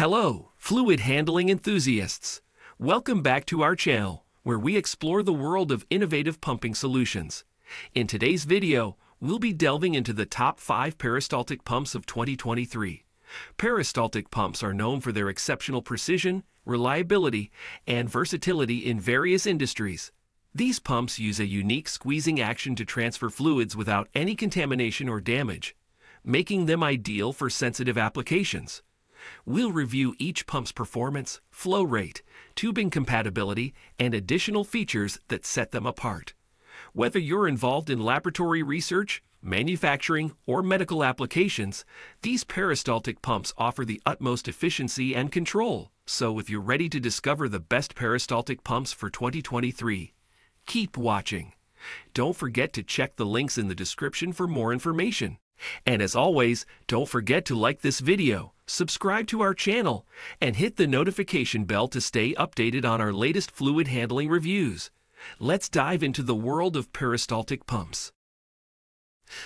Hello, fluid handling enthusiasts. Welcome back to our channel, where we explore the world of innovative pumping solutions. In today's video, we'll be delving into the top 5 peristaltic pumps of 2023. Peristaltic pumps are known for their exceptional precision, reliability, and versatility in various industries. These pumps use a unique squeezing action to transfer fluids without any contamination or damage, making them ideal for sensitive applications. We'll review each pump's performance, flow rate, tubing compatibility, and additional features that set them apart. Whether you're involved in laboratory research, manufacturing, or medical applications, these peristaltic pumps offer the utmost efficiency and control. So if you're ready to discover the best peristaltic pumps for 2023, keep watching. Don't forget to check the links in the description for more information. And as always, don't forget to like this video, subscribe to our channel, and hit the notification bell to stay updated on our latest fluid handling reviews. Let's dive into the world of peristaltic pumps.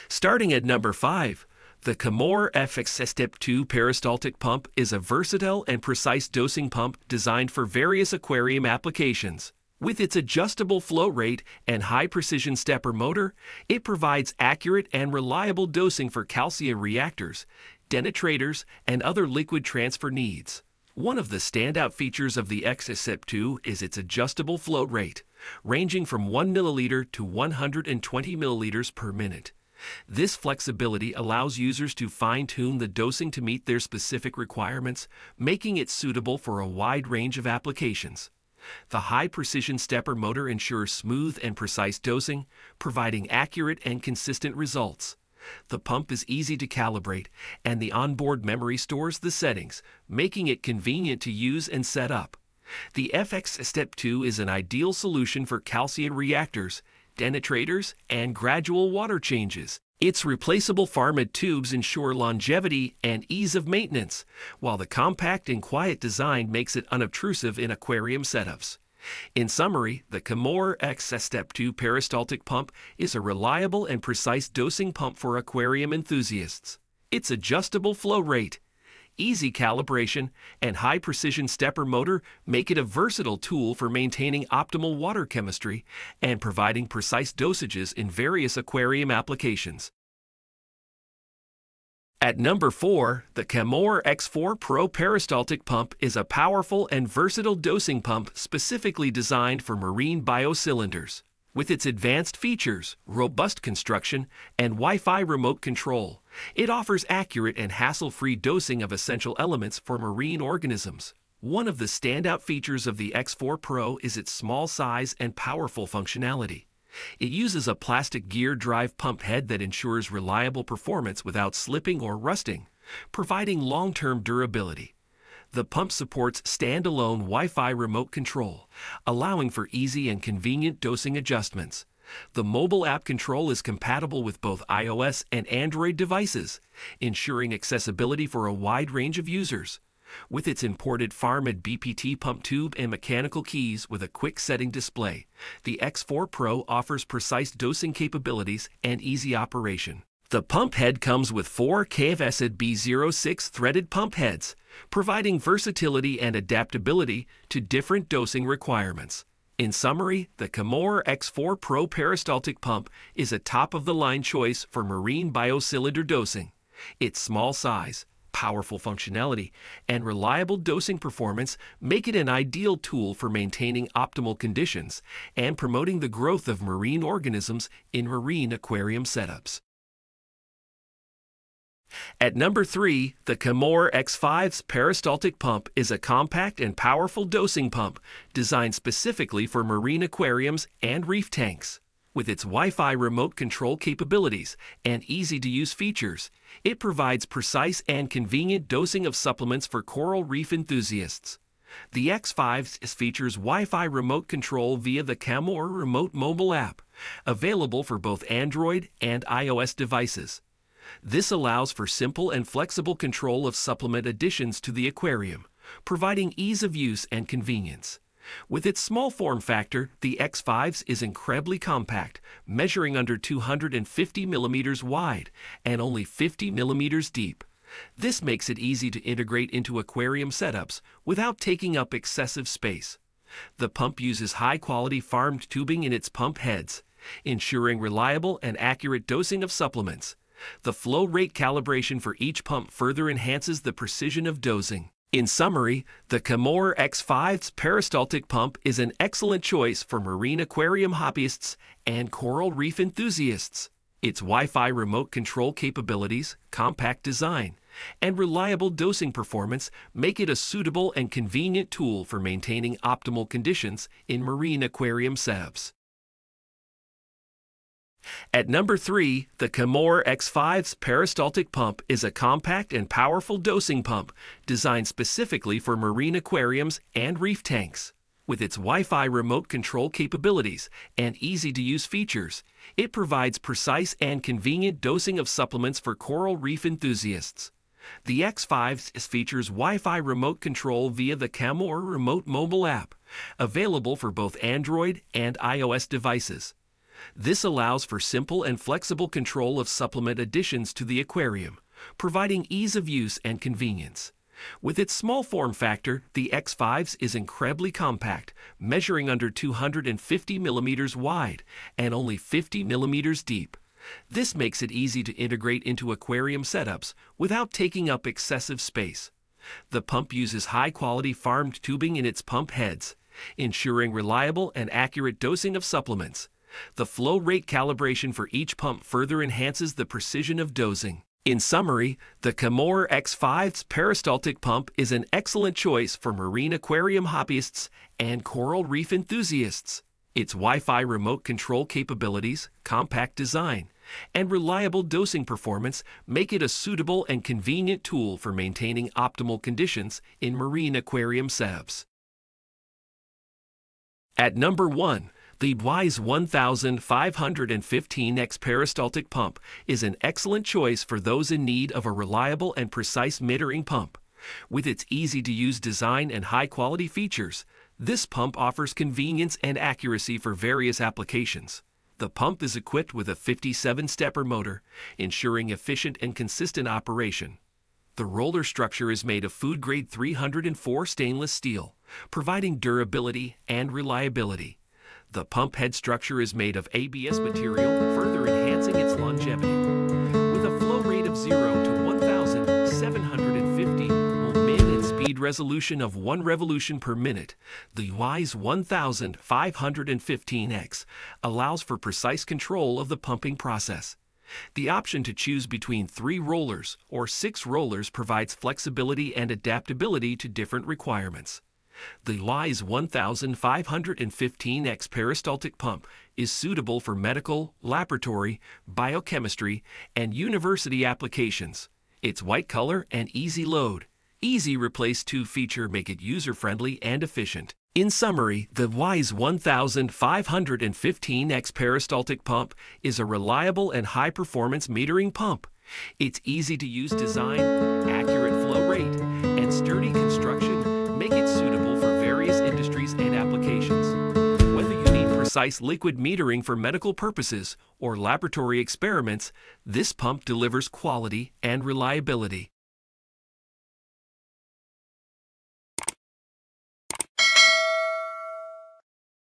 Starting at number 5, the Kamoer FX Step 2 peristaltic pump is a versatile and precise dosing pump designed for various aquarium applications. With its adjustable flow rate and high precision stepper motor, it provides accurate and reliable dosing for calcium reactors, denitrators, and other liquid transfer needs. One of the standout features of the XSEP 2 is its adjustable flow rate, ranging from 1 milliliter to 120 milliliters per minute. This flexibility allows users to fine tune the dosing to meet their specific requirements, making it suitable for a wide range of applications. The high precision stepper motor ensures smooth and precise dosing, providing accurate and consistent results. The pump is easy to calibrate, and the onboard memory stores the settings, making it convenient to use and set up. The FX Step 2 is an ideal solution for calcium reactors, denitrators, and gradual water changes. Its replaceable PharMed tubes ensure longevity and ease of maintenance, while the compact and quiet design makes it unobtrusive in aquarium setups. In summary, the Kamoer X Step 2 peristaltic pump is a reliable and precise dosing pump for aquarium enthusiasts. Its adjustable flow rate, easy calibration, and high precision stepper motor make it a versatile tool for maintaining optimal water chemistry and providing precise dosages in various aquarium applications. At number 4, the Kamoer X4 Pro Peristaltic Pump is a powerful and versatile dosing pump specifically designed for marine biocylinders. With its advanced features, robust construction, and Wi-Fi remote control, it offers accurate and hassle-free dosing of essential elements for marine organisms. One of the standout features of the X4 Pro is its small size and powerful functionality. It uses a plastic gear drive pump head that ensures reliable performance without slipping or rusting, providing long-term durability. The pump supports standalone Wi-Fi remote control, allowing for easy and convenient dosing adjustments. The mobile app control is compatible with both iOS and Android devices, ensuring accessibility for a wide range of users. With its imported PharMed BPT pump tube and mechanical keys with a quick setting display, the X4 Pro offers precise dosing capabilities and easy operation. The pump head comes with four KFSD B06 threaded pump heads, providing versatility and adaptability to different dosing requirements. In summary, the Kamoer X4 Pro Peristaltic Pump is a top-of-the-line choice for marine biocylinder dosing. Its small size, powerful functionality, and reliable dosing performance make it an ideal tool for maintaining optimal conditions and promoting the growth of marine organisms in marine aquarium setups. At number 3, the Kamoer X5's peristaltic pump is a compact and powerful dosing pump designed specifically for marine aquariums and reef tanks. With its Wi-Fi remote control capabilities and easy-to-use features, it provides precise and convenient dosing of supplements for coral reef enthusiasts. The X5 features Wi-Fi remote control via the Kamoer Remote Mobile app, available for both Android and iOS devices. This allows for simple and flexible control of supplement additions to the aquarium, providing ease of use and convenience. With its small form factor, the X5s is incredibly compact, measuring under 250 millimeters wide and only 50 millimeters deep. This makes it easy to integrate into aquarium setups without taking up excessive space. The pump uses high-quality PharMed tubing in its pump heads, ensuring reliable and accurate dosing of supplements. The flow rate calibration for each pump further enhances the precision of dosing. In summary, the Kamoer X5's peristaltic pump is an excellent choice for marine aquarium hobbyists and coral reef enthusiasts. Its Wi-Fi remote control capabilities, compact design, and reliable dosing performance make it a suitable and convenient tool for maintaining optimal conditions in marine aquarium setups. At number 3, the Kamoer X5's peristaltic pump is a compact and powerful dosing pump designed specifically for marine aquariums and reef tanks. With its Wi-Fi remote control capabilities and easy-to-use features, it provides precise and convenient dosing of supplements for coral reef enthusiasts. The X5 features Wi-Fi remote control via the Kamoer Remote Mobile app, available for both Android and iOS devices. This allows for simple and flexible control of supplement additions to the aquarium, providing ease of use and convenience. With its small form factor, the X5s is incredibly compact, measuring under 250 millimeters wide and only 50 millimeters deep. This makes it easy to integrate into aquarium setups without taking up excessive space. The pump uses high-quality PharMed tubing in its pump heads, ensuring reliable and accurate dosing of supplements. The flow rate calibration for each pump further enhances the precision of dosing. In summary, the Kamoer X5's peristaltic pump is an excellent choice for marine aquarium hobbyists and coral reef enthusiasts. Its Wi-Fi remote control capabilities, compact design, and reliable dosing performance make it a suitable and convenient tool for maintaining optimal conditions in marine aquarium setups. At number 1, the YZ 1515X peristaltic pump is an excellent choice for those in need of a reliable and precise metering pump. With its easy-to-use design and high-quality features, this pump offers convenience and accuracy for various applications. The pump is equipped with a 57-stepper motor, ensuring efficient and consistent operation. The roller structure is made of food-grade 304 stainless steel, providing durability and reliability. The pump head structure is made of ABS material, further enhancing its longevity. With a flow rate of 0 to 1,750 min and speed resolution of 1 revolution per minute, the YZ 1515X allows for precise control of the pumping process. The option to choose between three rollers or six rollers provides flexibility and adaptability to different requirements. The YZ 1515X peristaltic pump is suitable for medical, laboratory, biochemistry, and university applications. Its white color and easy load, easy replace to feature make it user-friendly and efficient. In summary, the YZ 1515X peristaltic pump is a reliable and high-performance metering pump. Its easy-to-use design, accurate flow rate, and sturdy construction precise liquid metering for medical purposes or laboratory experiments, this pump delivers quality and reliability.